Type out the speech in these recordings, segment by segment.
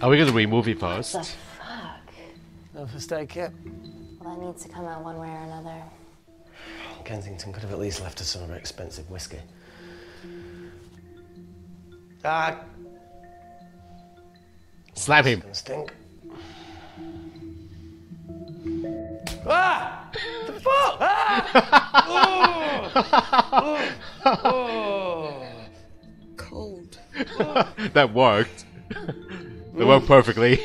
Are we gonna remove it The first? fuck? No first aid kit. Well, that needs to come out one way or another. Kensington could have at least left us some of her expensive whiskey. Ah, Slap him. stink. Ah! The fuck? Ah! Cold. that worked. It worked perfectly.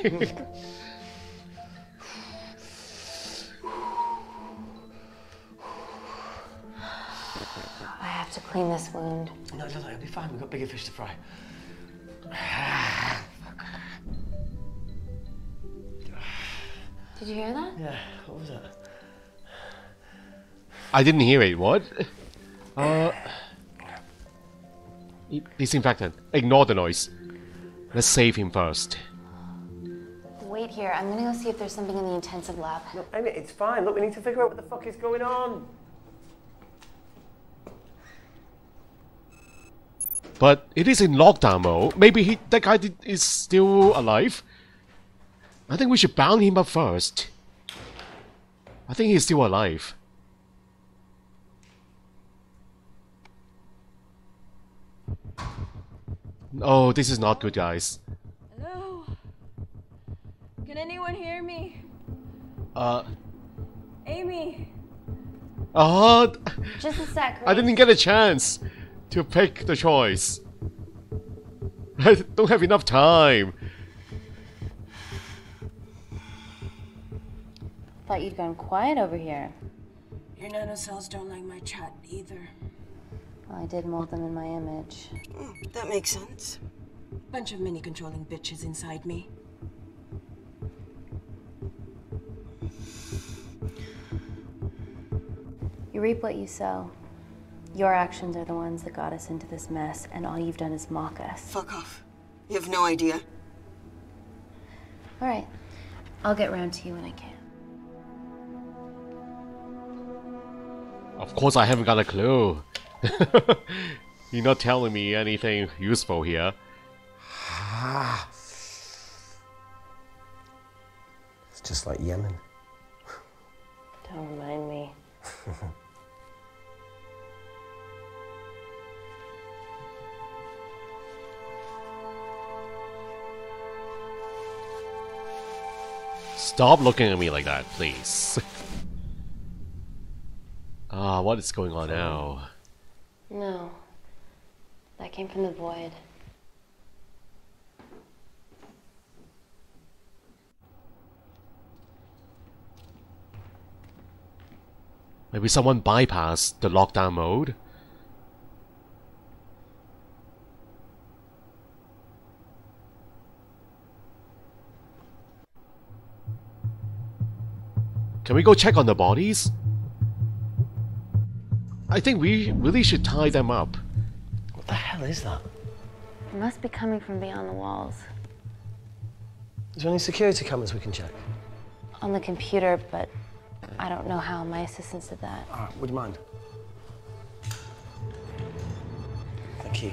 I have to clean this wound. No, no, no, it'll be fine. We've got bigger fish to fry. Did you hear that? Yeah, what was that? I didn't hear it. What? Uh, disinfectant. Ignore the noise. Let's save him first. Wait here. I'm gonna go see if there's something in the intensive lab. No, Amy, it's fine. Look, we need to figure out what the fuck is going on. But it is in lockdown mode. Maybe he, that guy did, is still alive. I think we should bound him up first. I think he's still alive. Oh, this is not good, guys. Hello? Can anyone hear me? Uh, Amy? oh, Just a sec. I didn't get a chance to pick the choice. I don't have enough time. Thought you'd gone quiet over here. Your nanocells don't like my chat either. Well, I did mold them in my image. That makes sense. Bunch of mini controlling bitches inside me. You reap what you sow. Your actions are the ones that got us into this mess, and all you've done is mock us. Fuck off. You have no idea. All right. I'll get round to you when I can. Of course, I haven't got a clue. You're not telling me anything useful here. It's just like Yemen. Don't remind me. Stop looking at me like that, please. Ah, what is going on now? No. That came from the void. Maybe someone bypassed the lockdown mode? Can we go check on the bodies? I think we really should tie them up. What the hell is that? It must be coming from beyond the walls. Is there any security cameras we can check? On the computer, but I don't know how. My assistants did that. All right, would you mind? Thank you.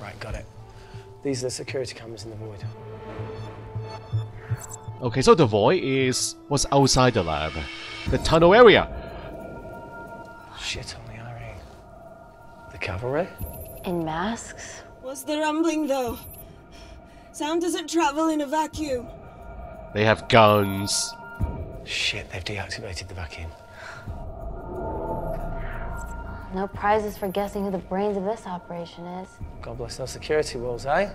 Right, got it. These are the security cameras in the void. Okay, so the void is what's outside the lab. The tunnel area. Shit on the IRA. The cavalry? In masks? What's the rumbling though? Sound doesn't travel in a vacuum. They have guns. Shit, they've deactivated the vacuum. No prizes for guessing who the brains of this operation is. God bless those security walls, eh?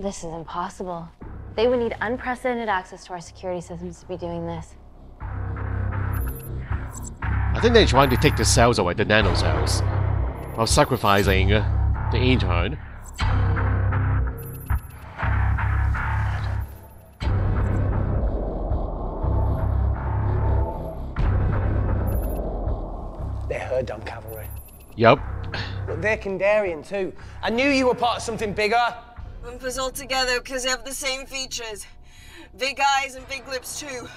This is impossible. They would need unprecedented access to our security systems to be doing this. I think they're trying to take the cells away, the nano cells, while sacrificing uh, the intern. They're her damn cavalry. Yep. Look, they're Kindarian too. I knew you were part of something bigger. Lump us all together because they have the same features. Big eyes and big lips too.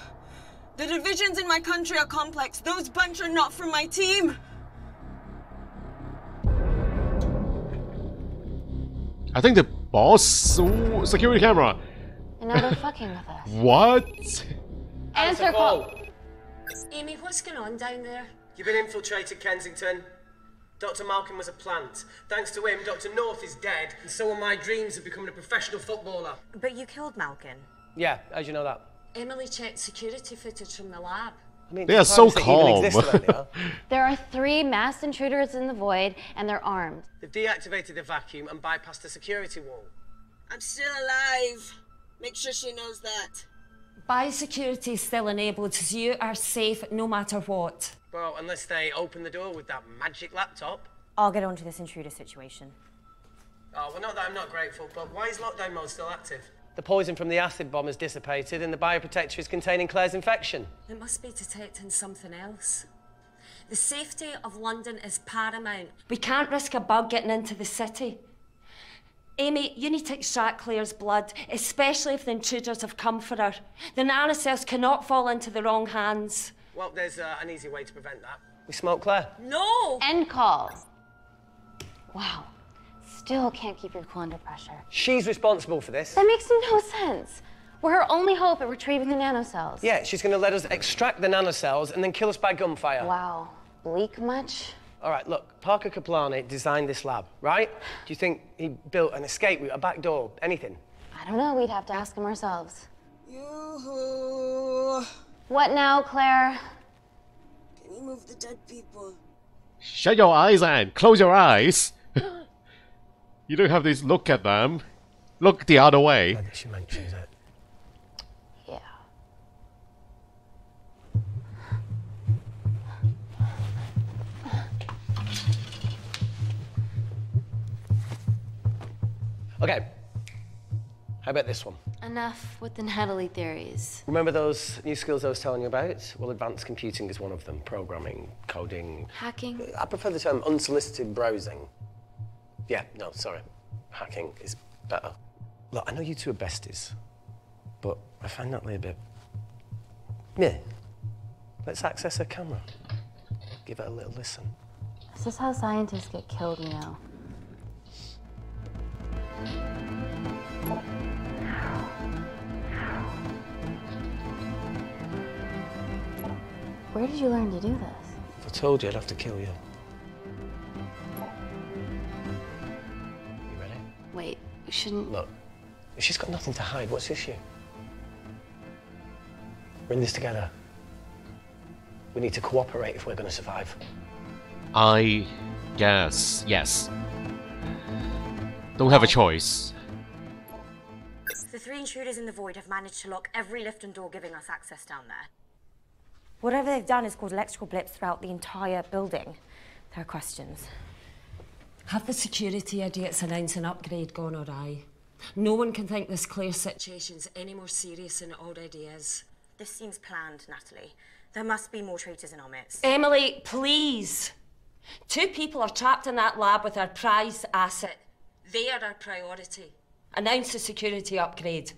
The divisions in my country are complex. Those bunch are not from my team. I think the boss. Ooh, security camera. And now they're fucking with us. What? Answer call. Amy, what's going on down there? You've been infiltrated, Kensington. Dr. Malkin was a plant. Thanks to him, Dr. North is dead, and so are my dreams of becoming a professional footballer. But you killed Malkin. Yeah, how'd you know that? Emily checked security footage from the lab. I mean, They are so surprised calm. existed. There are three masked intruders in the void, and they're armed. They've deactivated the vacuum and bypassed the security wall. I'm still alive. Make sure she knows that. Biosecurity is still enabled, so you are safe no matter what. Well, unless they open the door with that magic laptop. I'll get onto this intruder situation. Oh, well, not that I'm not grateful, but why is lockdown mode still active? The poison from the acid bomb has dissipated and the bioprotector is containing Claire's infection. It must be detecting something else. The safety of London is paramount. We can't risk a bug getting into the city. Amy, you need to extract Claire's blood, especially if the intruders have come for her. The nanocells cannot fall into the wrong hands. Well, there's uh, an easy way to prevent that. We smoke Claire. No! End call. Wow. Still can't keep your cool under pressure. She's responsible for this. That makes no sense. We're her only hope at retrieving the nanocells. Yeah, she's going to let us extract the nanocells and then kill us by gunfire. Wow. Bleak much? All right, look, Parker Kaplani designed this lab, right? Do you think he built an escape route, a back door, anything? I don't know. We'd have to ask him ourselves. Yoo-hoo. What now, Claire? Can you move the dead people? Shut your eyes, Anne. Close your eyes. you don't have to look at them. Look the other way. She mentions it. Okay. How about this one? Enough with the Natalie theories. Remember those new skills I was telling you about? Well, advanced computing is one of them. Programming, coding. Hacking? I prefer the term unsolicited browsing. Yeah, no, sorry. Hacking is better. Look, I know you two are besties, but I find Natalie a bit. Yeah. Let's access her camera. Give it a little listen. Is this how scientists get killed now? Where did you learn to do this? If I told you, I'd have to kill you. You ready? Wait, we shouldn't. Look, she's got nothing to hide. What's the issue? We're in this together. We need to cooperate if we're going to survive. I guess yes. Don't have a choice. The three intruders in the void have managed to lock every lift and door giving us access down there. Whatever they've done has caused electrical blips throughout the entire building. There are questions. Have the security idiots announced an upgrade gone awry? No one can think this Claire situation's any more serious than it already is. This seems planned, Natalie. There must be more traitors in our midst. Emily, please. Two people are trapped in that lab with our prized asset. They are our priority. Announce the security upgrade.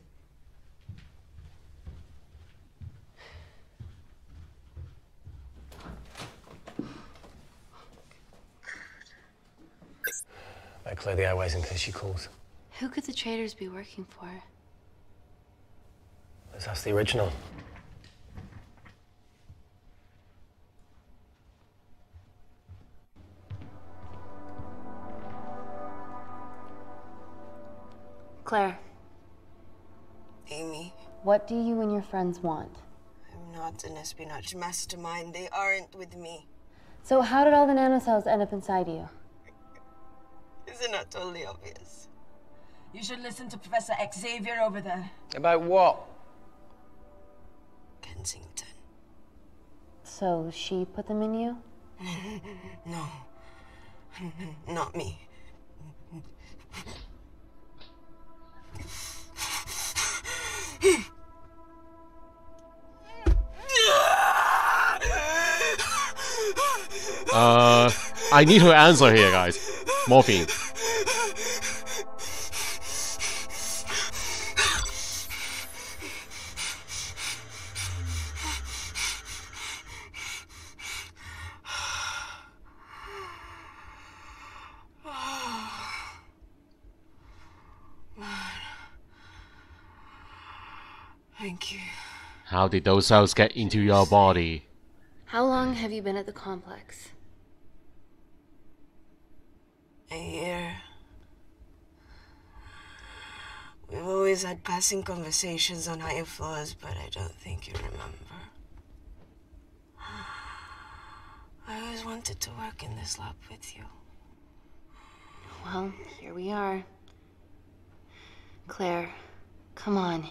Better clear the airways in case she calls. Who could the traders be working for? Let's ask the original. Claire, Amy, what do you and your friends want? I'm not an espionage mastermind. They aren't with me. So, how did all the nanocells end up inside you? Is it not totally obvious? You should listen to Professor Xavier over there. About what? Kensington. So, she put them in you? No. Not me. Uh, I need her answer here, guys. Morphine. Thank you. How did those cells get into your body? How long have you been at the complex? A year. We've always had passing conversations on higher floors, but I don't think you remember. I always wanted to work in this lab with you. Well, here we are. Claire, come on.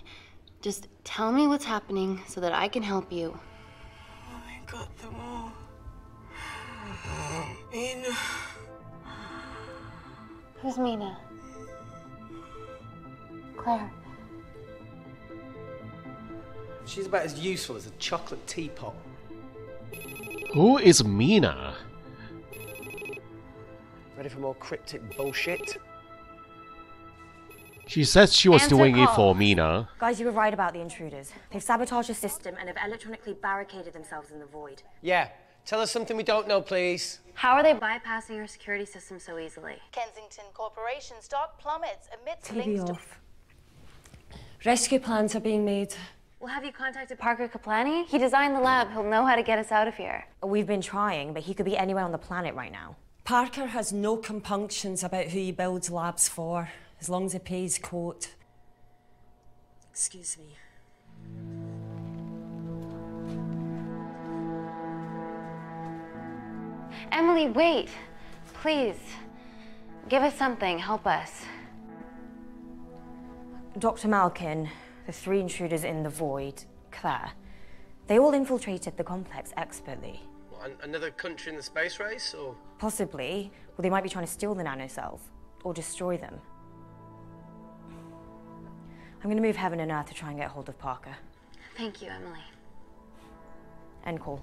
Just tell me what's happening so that I can help you. Oh, I got them all. Mina. Who's Mina? Claire. She's about as useful as a chocolate teapot. Who is Mina? Ready for more cryptic bullshit? She says she was Answer doing it for Mina. Guys, you were right about the intruders. They've sabotaged the system and have electronically barricaded themselves in the void. Yeah. Tell us something we don't know, please. How are they bypassing our security system so easily? Kensington Corporation stock plummets amidst TV links to off. Rescue plans are being made. Well, have you contacted Parker Kaplani? He designed the lab. He'll know how to get us out of here. We've been trying, but he could be anywhere on the planet right now. Parker has no compunctions about who he builds labs for, as long as he pays court. Excuse me. Emily, wait. Please. Give us something. Help us. Dr. Malkin, the three intruders in the void, Claire, they all infiltrated the complex expertly. What, an- another country in the space race, or Possibly, well, they might be trying to steal the nanocells or destroy them. I'm going to move heaven and earth to try and get hold of Parker. Thank you, Emily. End call.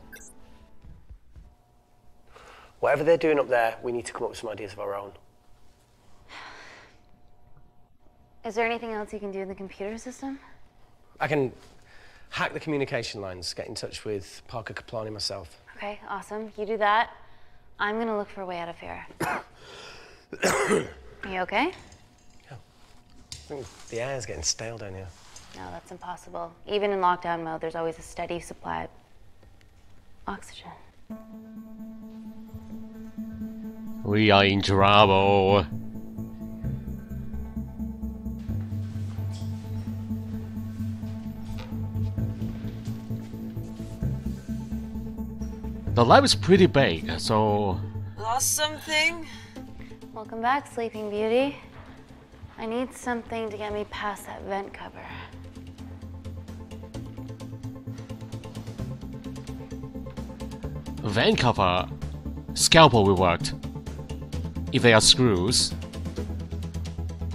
Whatever they're doing up there, we need to come up with some ideas of our own. Is there anything else you can do in the computer system? I can hack the communication lines, get in touch with Parker Kaplani myself. Okay, awesome. You do that. I'm gonna look for a way out of here. you okay? Yeah. I think the air's getting stale down here. No, that's impossible. Even in lockdown mode, there's always a steady supply of oxygen. We are in trouble. The lab is pretty big, so Lost something? Welcome back, Sleeping Beauty. I need something to get me past that vent cover. Vent cover scalpel we work. If they are screws.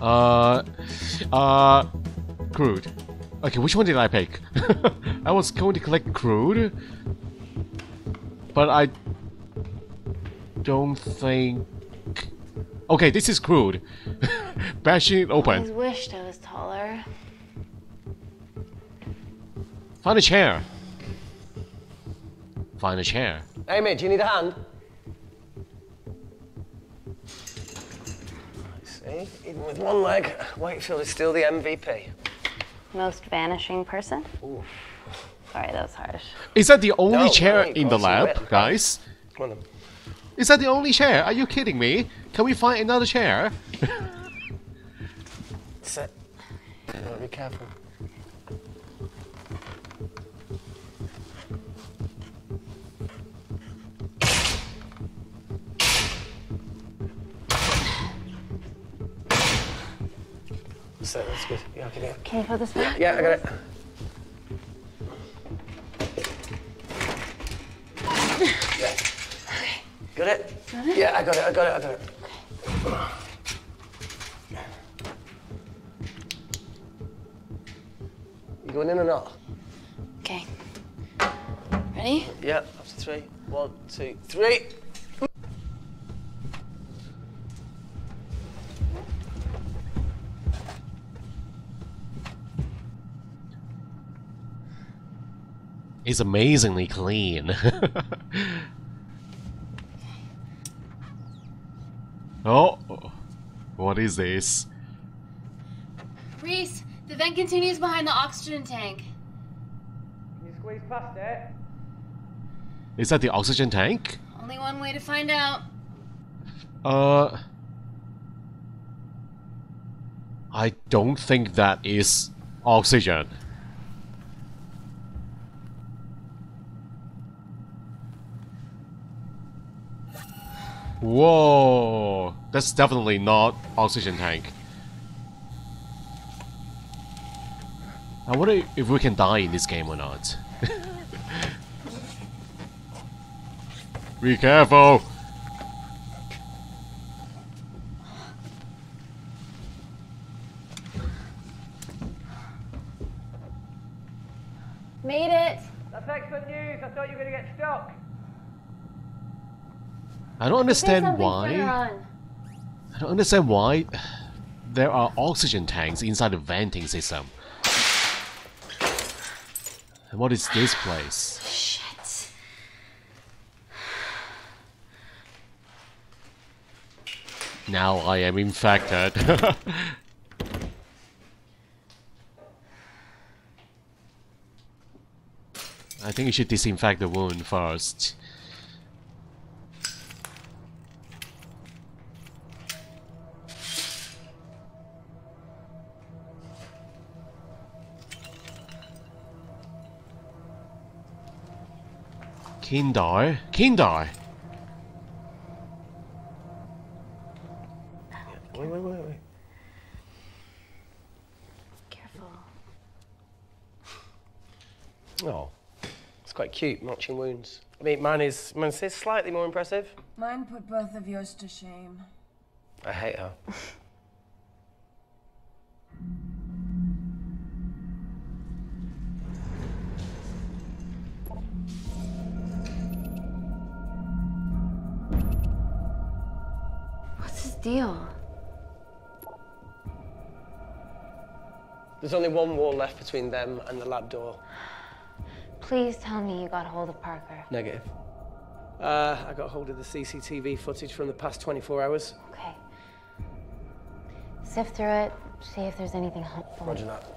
Uh, uh, crude. Okay, which one did I pick? I was going to collect crude, but I don't think. Okay, this is crude. Bashing it open. I open. wished I was taller. Find a chair. Find a chair. Amy, do you need a hand? See, even with one leg, Wakefield is still the MVP. Most vanishing person? Sorry, that was harsh. Is that the only No, chair no, in the of course you lab, guys? Come on then. Is that the only chair? Are you kidding me? Can we find another chair? Sit. Be careful. That's good. Yeah, okay. Can you put this back? Yeah, I got it. Yeah. Got it? Yeah, I got it, I got it, I got it. You going in or not? Okay. Ready? Yeah, after three. One, two, three. It's amazingly clean. oh, what is this? Reese, the vent continues behind the oxygen tank. Can you squeeze past it. Is that the oxygen tank? Only one way to find out. Uh. I don't think that is oxygen. Whoa! That's definitely not oxygen tank. I wonder if we can die in this game or not. Be careful! Made it. That's excellent news. I thought you were going to get stuck. I don't understand why. I don't understand why there are oxygen tanks inside the venting system. And what is this place? Shit. Now I am infected. I think you should disinfect the wound first. Kindar? Kindar! Wait, wait, wait, wait. Careful. Oh, it's quite cute, matching wounds. I mean, mine is, mine is slightly more impressive. Mine put both of yours to shame. I hate her. Deal? There's only one wall left between them and the lab door. Please tell me you got hold of Parker. Negative. Uh, I got hold of the CCTV footage from the past 24 hours. Okay. Sift through it, see if there's anything helpful. Roger that.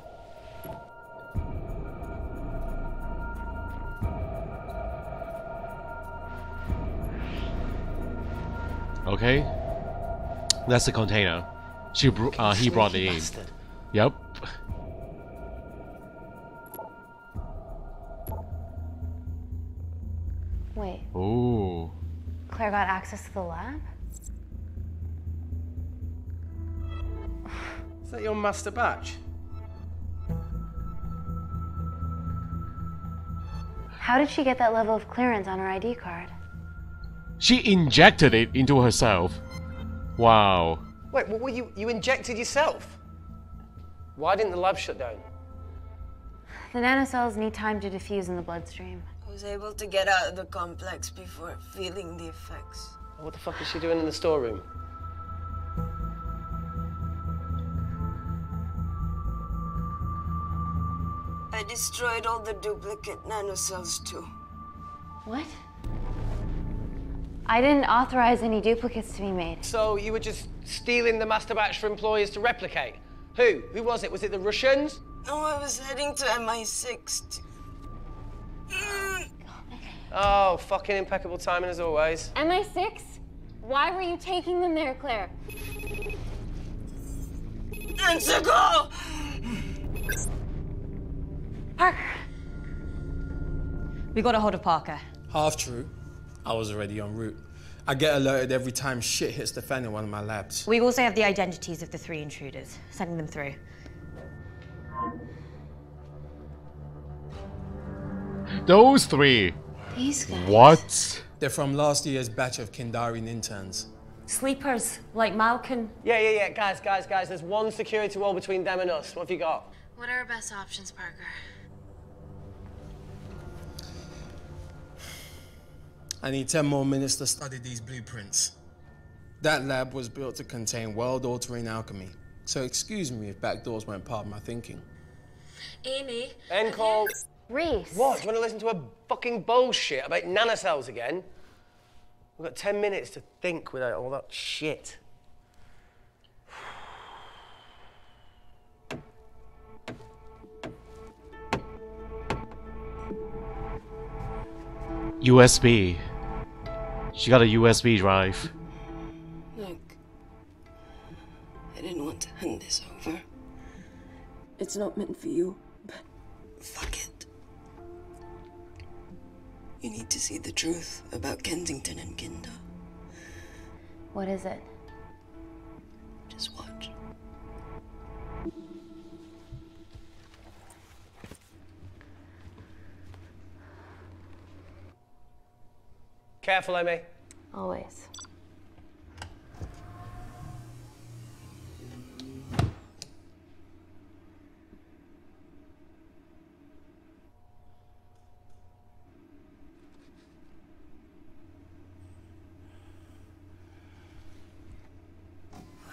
Okay. That's the container. She br uh, he brought it Sneaky in. Yep. Wait, Ooh. Claire got access to the lab? Is that your master batch? How did she get that level of clearance on her ID card? She injected it into herself. Wow. Wait, what were you? You injected yourself? Why didn't the lab shut down? The nanocells need time to diffuse in the bloodstream. I was able to get out of the complex before feeling the effects. What the fuck is she doing in the storeroom? I destroyed all the duplicate nanocells too. What? I didn't authorize any duplicates to be made. So you were just stealing the master batch for employers to replicate? Who? Who was it? Was it the Russians? No, I was heading to MI6. to- mm. Oh, fucking impeccable timing as always. MI6? Why were you taking them there, Claire? Answer go! Parker! We got a hold of Parker. Half true. I was already en route. I get alerted every time shit hits the fan in one of my labs. We also have the identities of the three intruders. Sending them through. Those three. These guys. What? They're from last year's batch of Kindarian interns. Sleepers, like Malkin. Yeah, yeah, yeah. Guys, guys, guys. There's one security wall between them and us. What have you got? What are our best options, Parker? I need 10 more minutes to study these blueprints. That lab was built to contain world altering alchemy. So excuse me if backdoors weren't part of my thinking. Amy. End call. Reese. What? Do you want to listen to a fucking bullshit about nanocells again? We've got 10 minutes to think without all that shit. USB. She got a USB drive. Look, I didn't want to hand this over. It's not meant for you, but fuck it. You need to see the truth about Kensington and Kindar. What is it? Just watch. Careful, Amy. Always.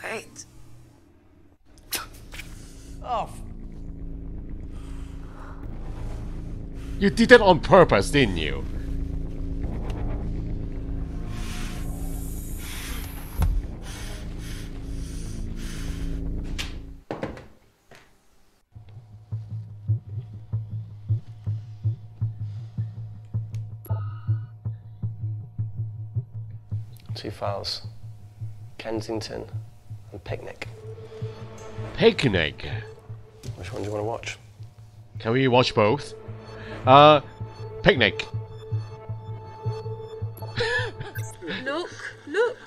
Wait. Oh, You did that on purpose, didn't you? Files. Kensington and Picnic. Picnic. Which one do you want to watch? Can we watch both? Uh, picnic. Look, look.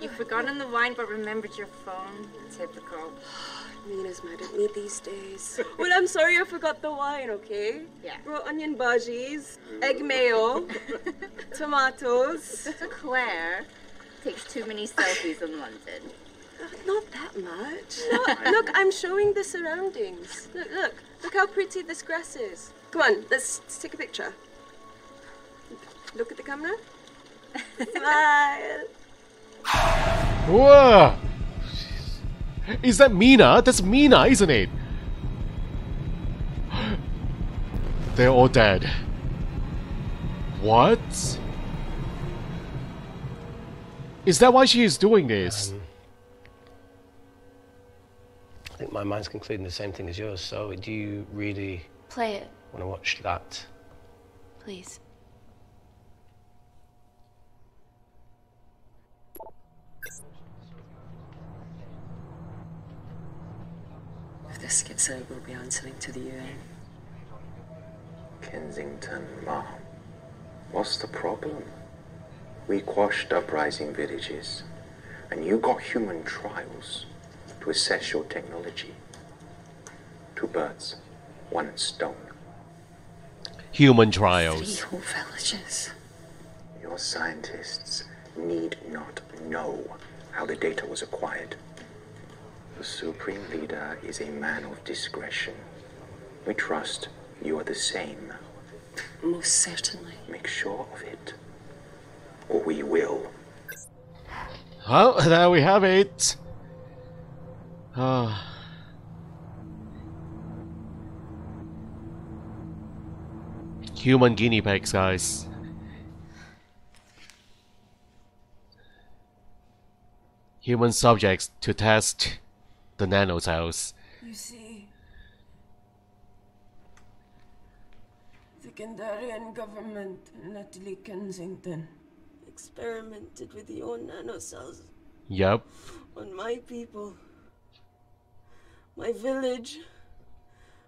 You've forgotten the wine but remembered your phone. Typical. Mina's mad at me these days. Well, I'm sorry I forgot the wine, okay? Yeah. Raw onion bhajis, egg mayo, tomatoes. Claire takes too many selfies in London. Uh, not that much. Look, look, I'm showing the surroundings. Look, look, look how pretty this grass is. Come on, let's, let's take a picture. Look at the camera. Smile. Whoa! Is that Mina? That's Mina, isn't it? They're all dead. What? Is that why she is doing this? Um, I think my mind's concluding the same thing as yours, so do you really Play it, want to watch that? please. If this gets out, we'll be answering to the UN. Kensington, Ma. What's the problem? We quashed uprising villages, and you got human trials to assess your technology. Two birds, one stone. Human Three trials. whole villages. Your scientists need not know how the data was acquired. The Supreme Leader is a man of discretion. We trust you are the same. Most certainly. Make sure of it, or we will. Well, there we have it. Ah. Human guinea pigs, guys. Human subjects to test the nanocells. You see, the Kindarian government and Natalie Kensington experimented with your nanocells Yep. on my people, my village,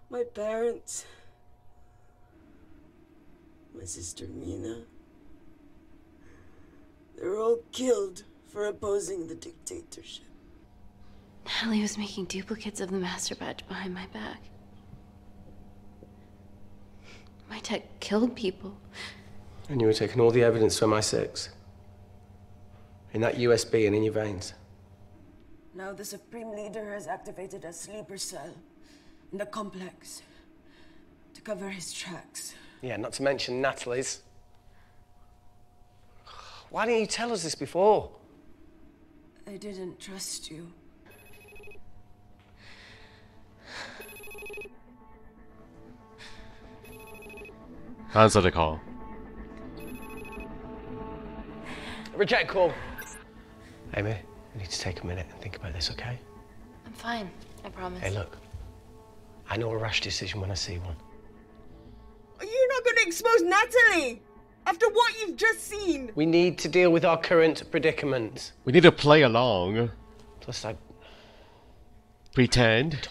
my parents, my sister Mina. They're all killed for opposing the dictatorship. Natalie was making duplicates of the master badge behind my back. My tech killed people. And you were taking all the evidence from MI6? In that USB and in your veins? Now the Supreme Leader has activated a sleeper cell in the complex to cover his tracks. Yeah, not to mention Natalie's. Why didn't you tell us this before? I didn't trust you. Answer the call. Reject call. Amy, we need to take a minute and think about this, okay? I'm fine, I promise. Hey, look. I know a rash decision when I see one. You're not going to expose Natalie. After what you've just seen? We need to deal with our current predicament. We need to play along. Plus, I. Pretend.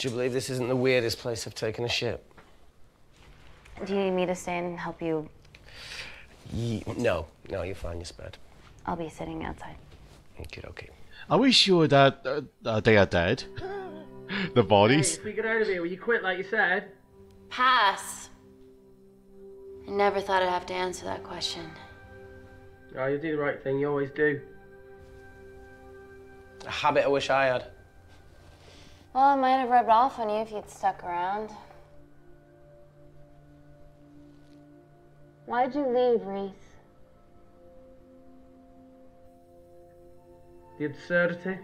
Would you believe this isn't the weirdest place I've taken a shit? Do you need me to stay and help you? Ye- no, no, you're fine. You're spared. I'll be sitting outside. Okay, okay. Are we sure that uh, uh, they are dead? the Hey, bodies? if we get out of here, will you quit like you said? Pass. I never thought I'd have to answer that question. Oh, you do the right thing. You always do. A habit I wish I had. Well, it might have rubbed off on you if you'd stuck around. Why'd you leave, Reese? The absurdity.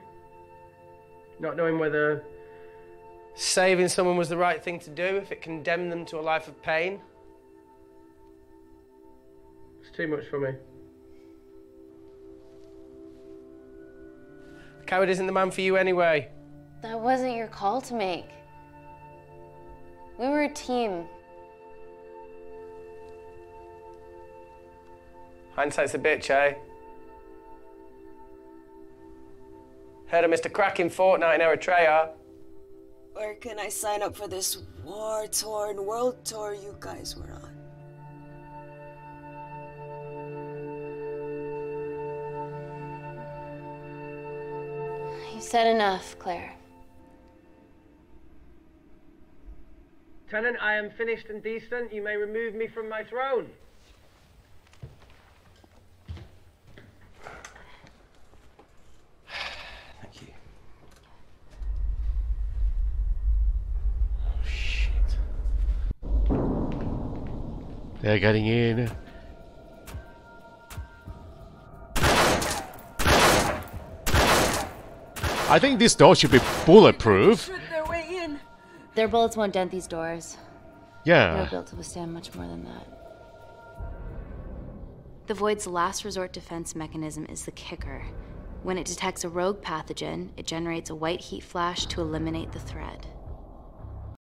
Not knowing whether Saving someone was the right thing to do if it condemned them to a life of pain. it's too much for me. Coward isn't the man for you anyway. That wasn't your call to make. We were a team. Hindsight's a bitch, eh? Heard of Mr. Cracking Fortnite in Eritrea? Where can I sign up for this war torn world tour you guys were on? You've said enough, Claire. Tennant, I am finished and decent. You may remove me from my throne. Thank you. Oh, shit. They're getting in. I think this door should be bulletproof. Their way in. Their bullets won't dent these doors. Yeah. They're built to withstand much more than that. The Void's last resort defense mechanism is the kicker. When it detects a rogue pathogen, it generates a white heat flash to eliminate the threat.